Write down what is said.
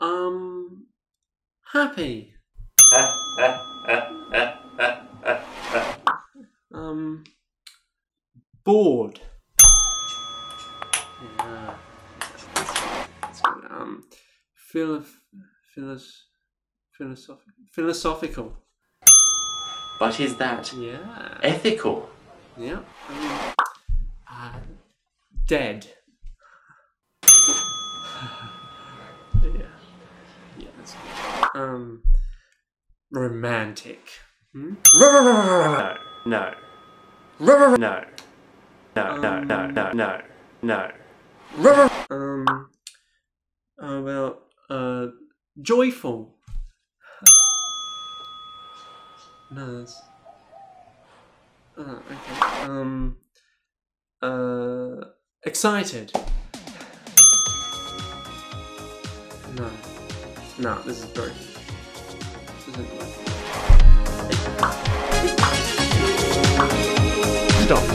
Um, happy. Um, bored. Yeah. That's good. Um, philo- philos- philosophical. Philosophical. But is that Yeah. ethical? Yeah. Um, uh, dead. yeah. Yeah, that's good. Um, romantic. Hmm? No, no. No. No, no, no, no, no, no. Um, oh, well, uh, joyful. No, that's. Oh, okay. Um, uh, excited. No. No, this is very. stop.